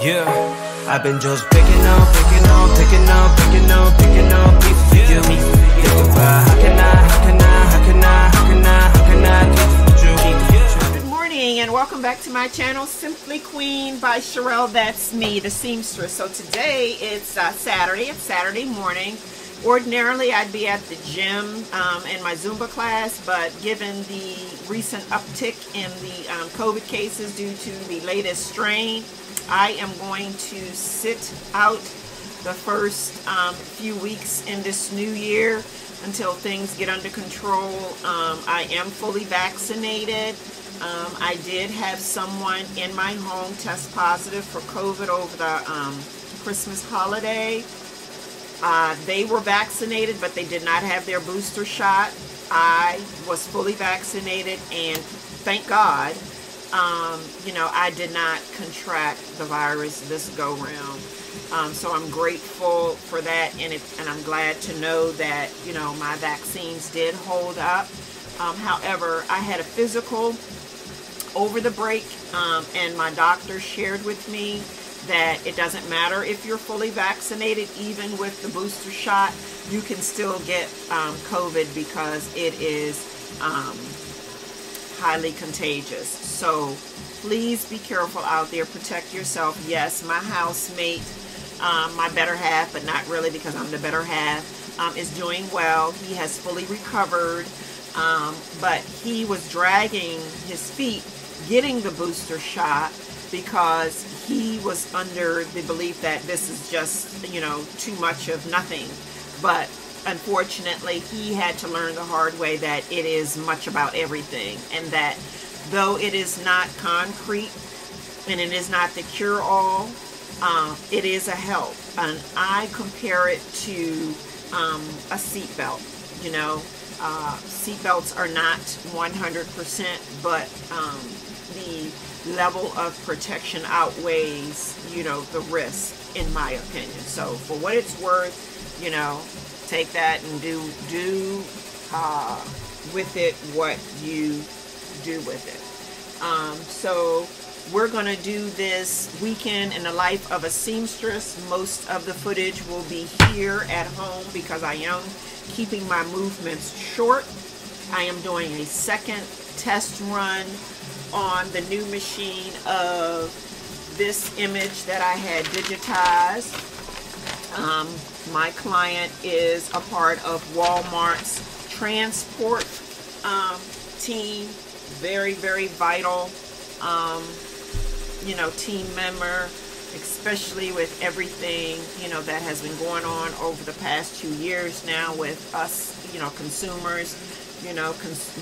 Yeah, I've been just picking on, picking on, picking on, picking on, picking beef for you. How can I, how can I, how can I, how can I, how can I for you? Good morning and welcome back to my channel, Simply Queen by Sherelle. That's me, the seamstress. So today it's uh, Saturday. It's Saturday morning. Ordinarily, I'd be at the gym um, in my Zumba class, but given the recent uptick in the um, COVID cases due to the latest strain, I am going to sit out the first um, few weeks in this new year until things get under control. Um, I am fully vaccinated. Um, I did have someone in my home test positive for COVID over the um, Christmas holiday. Uh, they were vaccinated, but they did not have their booster shot. I was fully vaccinated, and thank God, um, you know, I did not contract the virus this go round. Um, so I'm grateful for that, and, it, and I'm glad to know that, you know, my vaccines did hold up. Um, however, I had a physical over the break, um, and my doctor shared with me that it doesn't matter if you're fully vaccinated, even with the booster shot, you can still get um, COVID because it is um, highly contagious. So please be careful out there. Protect yourself. Yes, my housemate, um, my better half, but not really because I'm the better half, um, is doing well. He has fully recovered, um, but he was dragging his feet getting the booster shot because he was under the belief that this is just, you know, too much of nothing. But unfortunately, he had to learn the hard way that it is much about everything and that though it is not concrete and it is not the cure-all, uh, it is a help. And I compare it to um, a seatbelt. You know, uh, seatbelts are not 100%, but um, the level of protection outweighs, you know, the risk, in my opinion. So for what it's worth, you know, take that and do do uh, with it what you do with it. Um, so we're going to do this weekend in the life of a seamstress. Most of the footage will be here at home because I am keeping my movements short. I am doing a second test run on the new machine of this image that I had digitized. Um, my client is a part of Walmart's transport um, team. Very, very vital, um, you know, team member, especially with everything, you know, that has been going on over the past two years now with us, you know, consumers you know,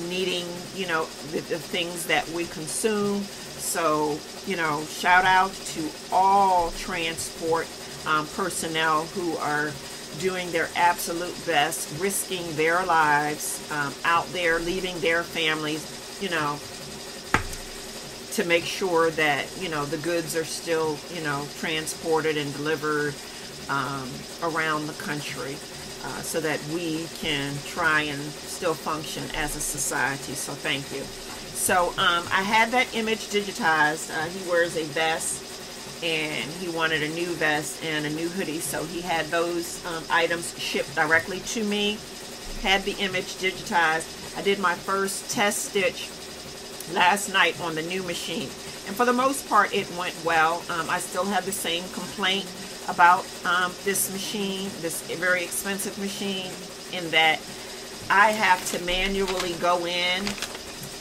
needing, you know, the, the things that we consume. So, you know, shout out to all transport um, personnel who are doing their absolute best, risking their lives um, out there, leaving their families, you know, to make sure that, you know, the goods are still, you know, transported and delivered um, around the country uh, so that we can try and still function as a society. So thank you. So um, I had that image digitized. Uh, he wears a vest and he wanted a new vest and a new hoodie. So he had those um, items shipped directly to me. Had the image digitized. I did my first test stitch last night on the new machine. And for the most part, it went well. Um, I still have the same complaint about um, this machine, this very expensive machine, in that I have to manually go in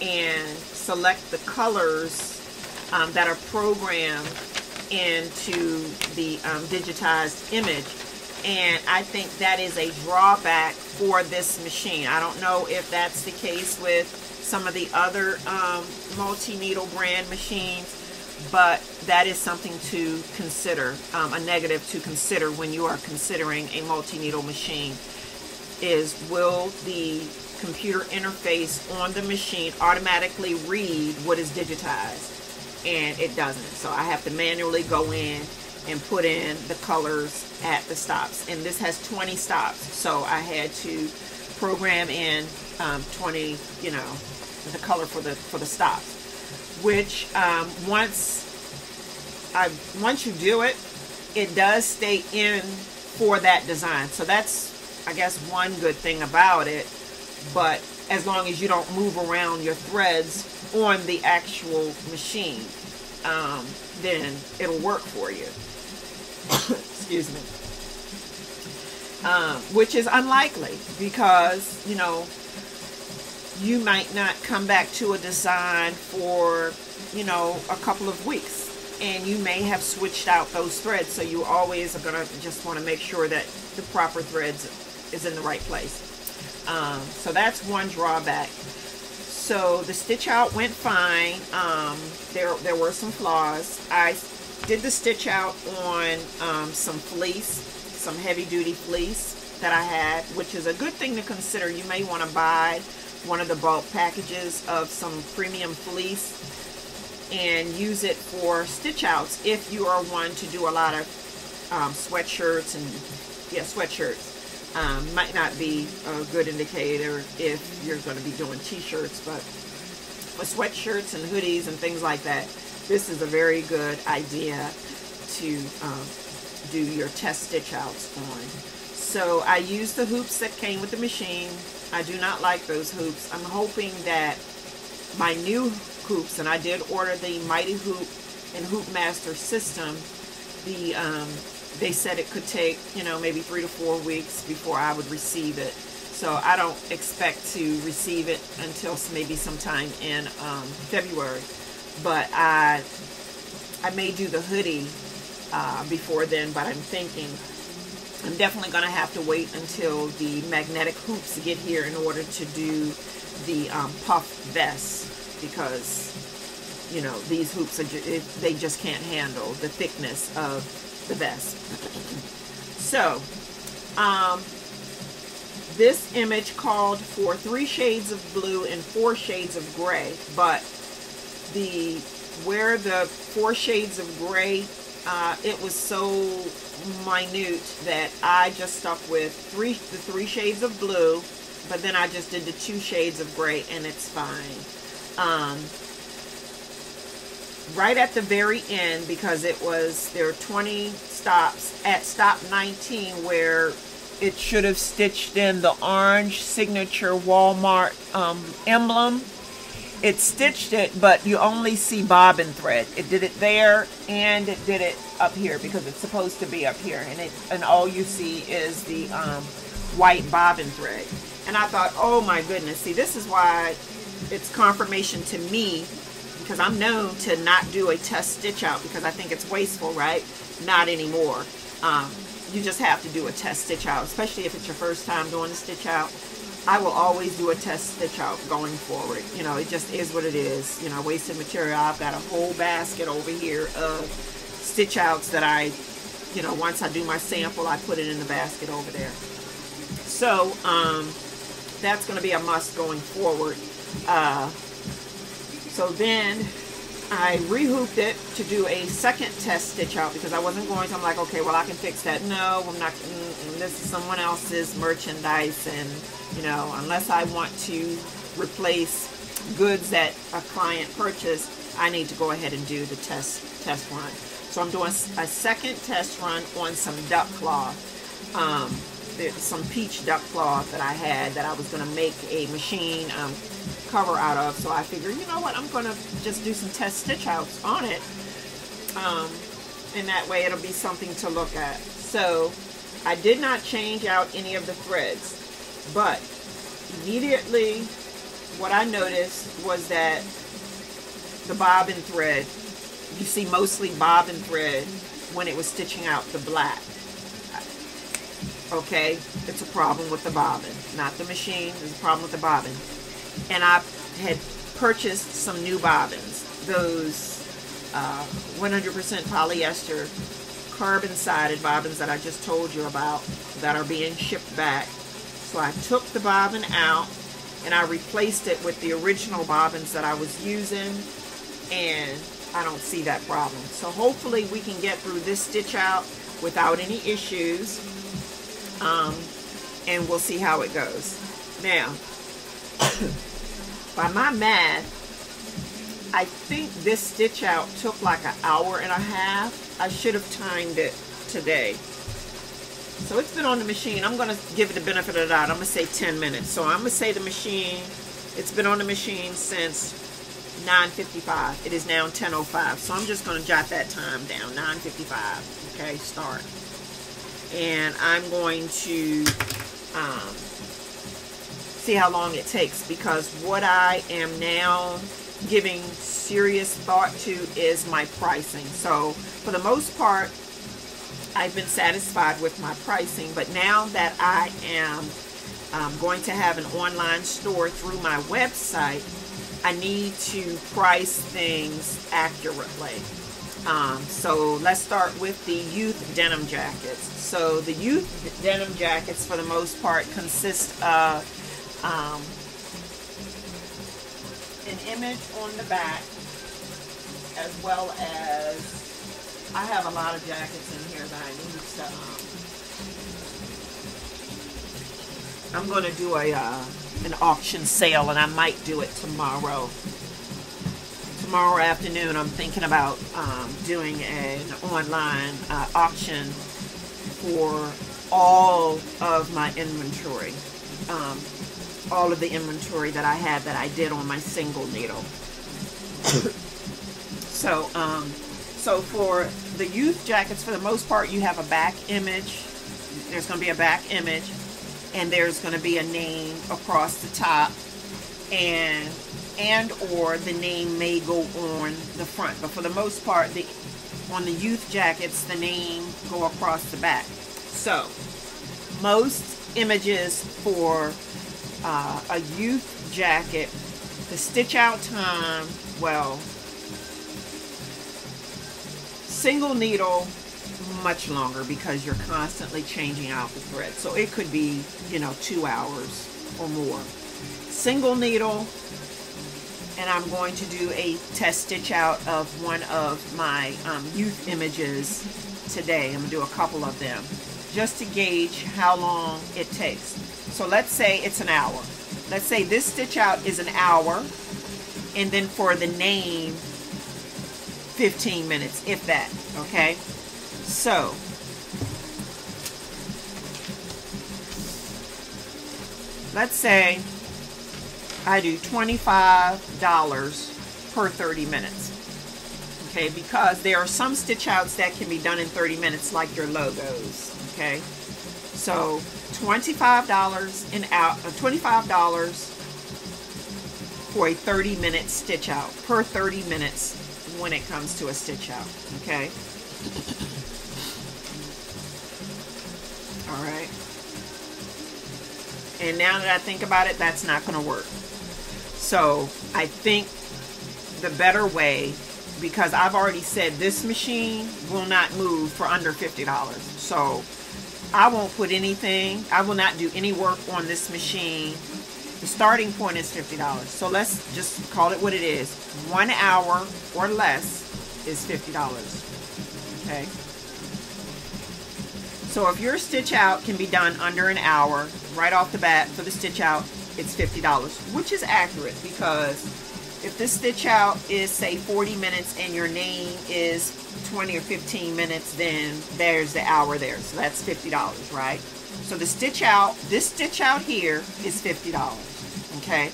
and select the colors um, that are programmed into the um, digitized image. And I think that is a drawback for this machine. I don't know if that's the case with some of the other um, multi-needle brand machines, but that is something to consider, um, a negative to consider when you are considering a multi-needle machine is will the computer interface on the machine automatically read what is digitized and it doesn't so I have to manually go in and put in the colors at the stops and this has 20 stops so I had to program in um, 20 you know the color for the for the stops which um, once I once you do it, it does stay in for that design. So that's, I guess, one good thing about it. But as long as you don't move around your threads on the actual machine, um, then it'll work for you. Excuse me. Um, which is unlikely because, you know, you might not come back to a design for, you know, a couple of weeks. And you may have switched out those threads. So you always are going to just want to make sure that the proper threads is in the right place. Um, so that's one drawback. So the stitch out went fine. Um, there, there were some flaws. I did the stitch out on um, some fleece, some heavy duty fleece that I had, which is a good thing to consider. You may want to buy one of the bulk packages of some premium fleece and use it for stitch outs if you are one to do a lot of um, sweatshirts and yeah sweatshirts um, might not be a good indicator if you're going to be doing t-shirts but for sweatshirts and hoodies and things like that this is a very good idea to um, do your test stitch outs on so I used the hoops that came with the machine I do not like those hoops. I'm hoping that my new hoops, and I did order the Mighty Hoop and Hoop Master system, the um, they said it could take, you know, maybe three to four weeks before I would receive it. So I don't expect to receive it until maybe sometime in um, February. But I, I may do the hoodie uh, before then, but I'm thinking I'm definitely going to have to wait until the magnetic hoops get here in order to do the um, puff vest because you know these hoops are ju they just can't handle the thickness of the best. so um, this image called for three shades of blue and four shades of gray but the where the four shades of gray uh, it was so minute that I just stuck with three the three shades of blue, but then I just did the two shades of gray and it's fine. Um, right at the very end, because it was, there were 20 stops, at stop 19 where it should have stitched in the orange signature Walmart um, emblem it stitched it, but you only see bobbin thread. It did it there and it did it up here because it's supposed to be up here. And it and all you see is the um, white bobbin thread. And I thought, oh my goodness, see this is why it's confirmation to me because I'm known to not do a test stitch out because I think it's wasteful, right? Not anymore. Um, you just have to do a test stitch out, especially if it's your first time doing a stitch out. I will always do a test stitch out going forward. You know, it just is what it is. You know, wasted material. I've got a whole basket over here of stitch outs that I, you know, once I do my sample, I put it in the basket over there. So, um, that's going to be a must going forward. Uh, so then I rehooped it to do a second test stitch out because I wasn't going to, I'm like, okay, well, I can fix that. No, I'm not, mm, mm this is someone else's merchandise and you know, unless I want to replace goods that a client purchased, I need to go ahead and do the test test run. So I'm doing a second test run on some duck cloth. Um, some peach duck cloth that I had that I was going to make a machine um, cover out of. So I figured, you know what, I'm going to just do some test stitch outs on it. Um, and that way it'll be something to look at. So I did not change out any of the threads. But immediately what I noticed was that the bobbin thread, you see mostly bobbin thread when it was stitching out the black. Okay, it's a problem with the bobbin, not the machine, it's a problem with the bobbin. And I had purchased some new bobbins, those 100% uh, polyester carbon sided bobbins that I just told you about that are being shipped back so I took the bobbin out and I replaced it with the original bobbins that I was using and I don't see that problem. So hopefully we can get through this stitch out without any issues um, and we'll see how it goes. Now, by my math, I think this stitch out took like an hour and a half. I should have timed it today. So it's been on the machine. I'm going to give it the benefit of the doubt. I'm going to say 10 minutes. So I'm going to say the machine, it's been on the machine since 9.55. It is now 10.05. So I'm just going to jot that time down. 9.55. Okay, start. And I'm going to um, see how long it takes because what I am now giving serious thought to is my pricing. So for the most part, I've been satisfied with my pricing, but now that I am um, going to have an online store through my website, I need to price things accurately. Um, so let's start with the youth denim jackets. So the youth denim jackets, for the most part, consist of um, an image on the back, as well as I have a lot of jackets in here that I need to. Um, I'm going to do a uh, an auction sale, and I might do it tomorrow. Tomorrow afternoon, I'm thinking about um, doing an online uh, auction for all of my inventory. Um, all of the inventory that I had that I did on my single needle. so, um, so for the youth jackets, for the most part, you have a back image. There's going to be a back image, and there's going to be a name across the top, and and or the name may go on the front. But for the most part, the on the youth jackets, the name go across the back. So most images for uh, a youth jacket, the stitch out time, well, single needle much longer because you're constantly changing out the thread. So it could be, you know, two hours or more. Single needle, and I'm going to do a test stitch out of one of my um, youth images today. I'm going to do a couple of them just to gauge how long it takes. So let's say it's an hour. Let's say this stitch out is an hour, and then for the name, 15 minutes, if that, okay? So, let's say I do $25 per 30 minutes. Okay, because there are some stitch outs that can be done in 30 minutes like your logos. Okay, so $25 an hour, uh, $25 for a 30 minute stitch out per 30 minutes when it comes to a stitch out, okay? All right. And now that I think about it, that's not going to work. So I think the better way, because I've already said this machine will not move for under $50. So I won't put anything, I will not do any work on this machine. The starting point is $50. So let's just call it what it is. One hour or less is $50. Okay. So if your stitch out can be done under an hour, right off the bat for the stitch out, it's $50, which is accurate because if this stitch out is say 40 minutes and your name is 20 or 15 minutes, then there's the hour there. So that's $50, right? So the stitch out, this stitch out here is $50, okay?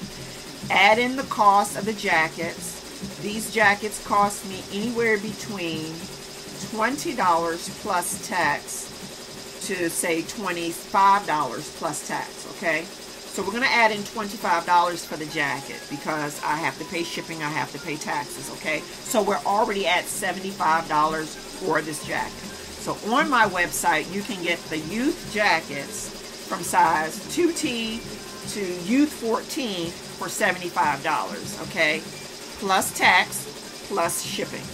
Add in the cost of the jackets. These jackets cost me anywhere between $20 plus tax to say $25 plus tax, okay? So we're going to add in $25 for the jacket because I have to pay shipping, I have to pay taxes, okay? So we're already at $75 for this jacket. So on my website, you can get the youth jackets from size 2T to youth 14 for $75, okay? Plus tax, plus shipping.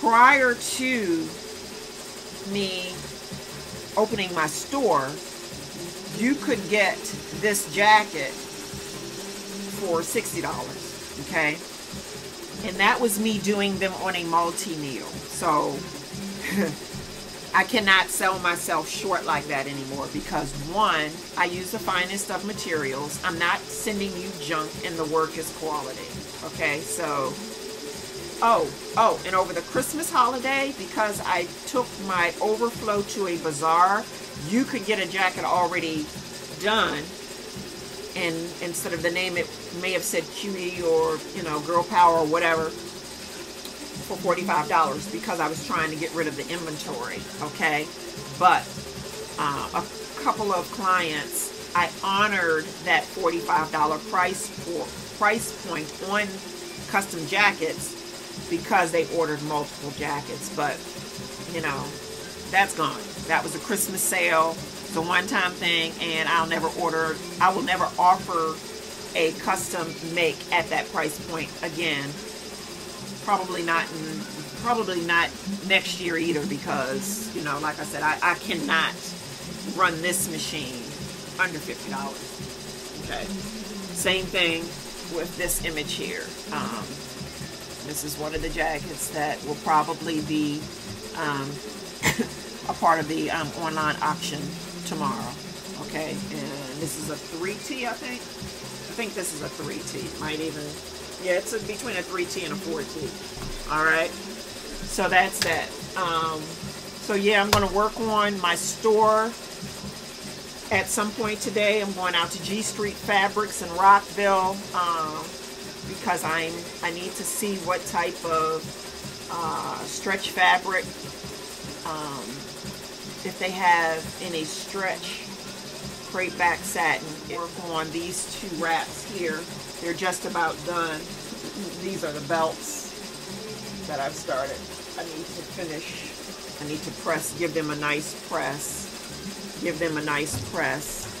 Prior to me opening my store, you could get this jacket for $60, okay? And that was me doing them on a multi-needle. So I cannot sell myself short like that anymore because one, I use the finest of materials. I'm not sending you junk and the work is quality. Okay, so oh, oh, and over the Christmas holiday, because I took my overflow to a bazaar, you could get a jacket already done and instead of the name it may have said cutie or you know girl power or whatever for $45 because I was trying to get rid of the inventory, okay? But uh, a couple of clients, I honored that $45 price for price point on custom jackets because they ordered multiple jackets. But, you know, that's gone. That was a Christmas sale. It's a one-time thing, and I'll never order, I will never offer a custom make at that price point again probably not in, probably not next year either because you know like I said I, I cannot run this machine under $50 okay same thing with this image here um, this is one of the jackets that will probably be um, a part of the um, online auction tomorrow okay and this is a 3T I think I think this is a 3T might even yeah, it's a, between a 3T and a 4T. All right. So that's that. Um, so yeah, I'm going to work on my store at some point today. I'm going out to G Street Fabrics in Rockville um, because I'm I need to see what type of uh, stretch fabric, um, if they have any stretch crepe back satin. Work on these two wraps here they're just about done. These are the belts that I've started. I need to finish. I need to press, give them a nice press. Give them a nice press.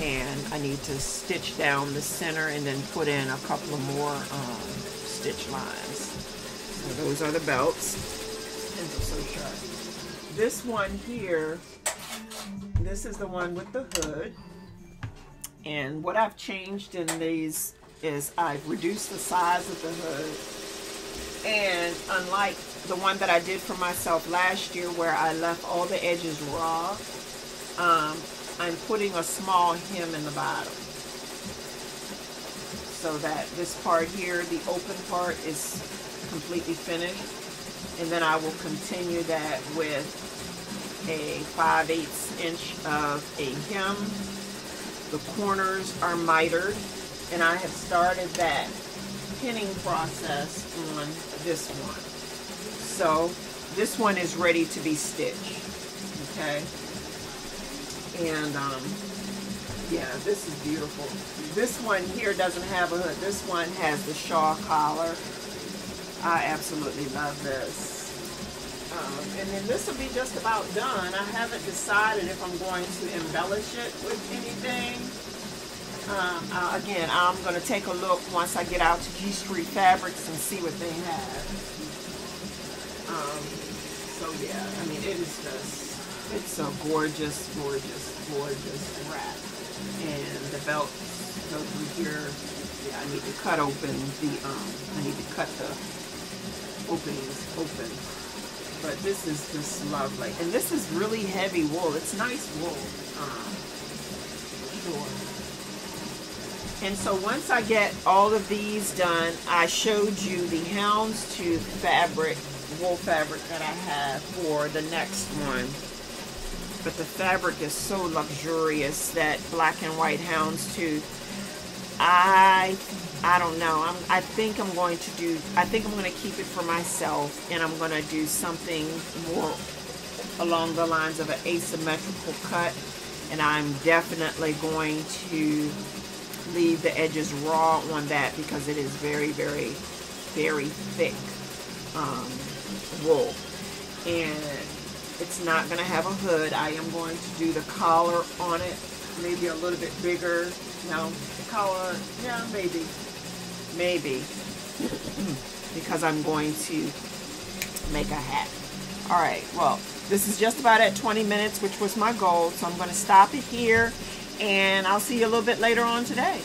And I need to stitch down the center and then put in a couple of more um, stitch lines. So those are the belts. And they're so sharp. This one here, this is the one with the hood. And what I've changed in these is I've reduced the size of the hood. And unlike the one that I did for myself last year where I left all the edges raw, um, I'm putting a small hem in the bottom. So that this part here, the open part, is completely finished. And then I will continue that with a 5 8 inch of a hem the corners are mitered and I have started that pinning process on this one. So this one is ready to be stitched. Okay. And um, yeah, this is beautiful. This one here doesn't have a hood. This one has the shawl collar. I absolutely love this. Um, and then this will be just about done. I haven't decided if I'm going to embellish it with anything. Um, uh, again, I'm going to take a look once I get out to G Street Fabrics and see what they have. Um, so yeah, I mean, it is just, it's a gorgeous, gorgeous, gorgeous wrap. And the belt goes through here. Yeah, I need to cut open the, um, I need to cut the openings open but this is just lovely. And this is really heavy wool. It's nice wool. Um, sure. And so once I get all of these done, I showed you the houndstooth fabric, wool fabric that I have for the next one. But the fabric is so luxurious, that black and white houndstooth. I I don't know. I'm, I think I'm going to do, I think I'm going to keep it for myself and I'm going to do something more along the lines of an asymmetrical cut. And I'm definitely going to leave the edges raw on that because it is very, very, very thick um, wool. And it's not going to have a hood. I am going to do the collar on it, maybe a little bit bigger. No, the collar, yeah, maybe Maybe. because I'm going to make a hat. Alright, well, this is just about at 20 minutes, which was my goal. So I'm going to stop it here, and I'll see you a little bit later on today.